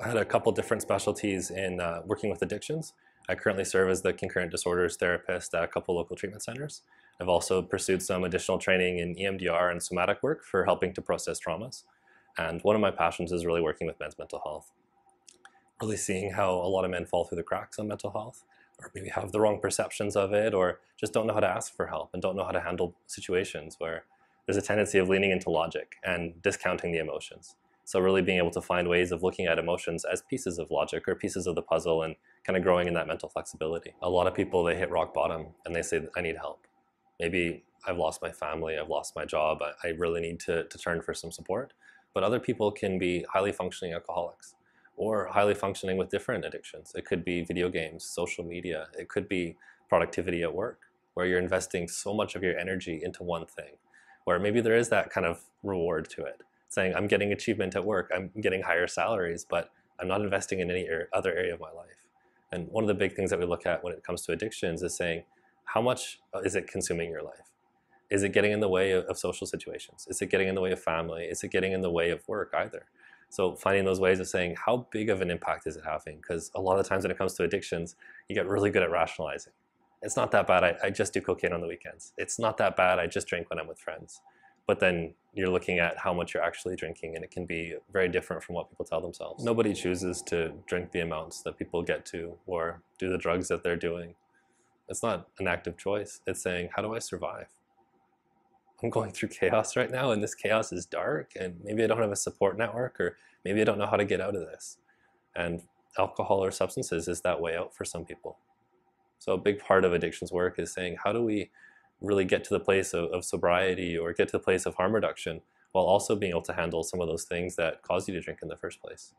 I had a couple different specialties in uh, working with addictions. I currently serve as the concurrent disorders therapist at a couple local treatment centers. I've also pursued some additional training in EMDR and somatic work for helping to process traumas. And one of my passions is really working with men's mental health. Really seeing how a lot of men fall through the cracks on mental health, or maybe have the wrong perceptions of it, or just don't know how to ask for help and don't know how to handle situations where there's a tendency of leaning into logic and discounting the emotions. So really being able to find ways of looking at emotions as pieces of logic or pieces of the puzzle and kind of growing in that mental flexibility. A lot of people, they hit rock bottom and they say, I need help. Maybe I've lost my family, I've lost my job, I really need to, to turn for some support. But other people can be highly functioning alcoholics or highly functioning with different addictions. It could be video games, social media, it could be productivity at work, where you're investing so much of your energy into one thing, where maybe there is that kind of reward to it saying I'm getting achievement at work, I'm getting higher salaries, but I'm not investing in any other area of my life. And one of the big things that we look at when it comes to addictions is saying, how much uh, is it consuming your life? Is it getting in the way of, of social situations? Is it getting in the way of family? Is it getting in the way of work either? So finding those ways of saying, how big of an impact is it having? Because a lot of times when it comes to addictions, you get really good at rationalizing. It's not that bad, I, I just do cocaine on the weekends. It's not that bad, I just drink when I'm with friends but then you're looking at how much you're actually drinking and it can be very different from what people tell themselves. Nobody chooses to drink the amounts that people get to or do the drugs that they're doing. It's not an active choice. It's saying, how do I survive? I'm going through chaos right now and this chaos is dark and maybe I don't have a support network or maybe I don't know how to get out of this. And alcohol or substances is that way out for some people. So a big part of addictions work is saying, how do we really get to the place of, of sobriety or get to the place of harm reduction while also being able to handle some of those things that cause you to drink in the first place.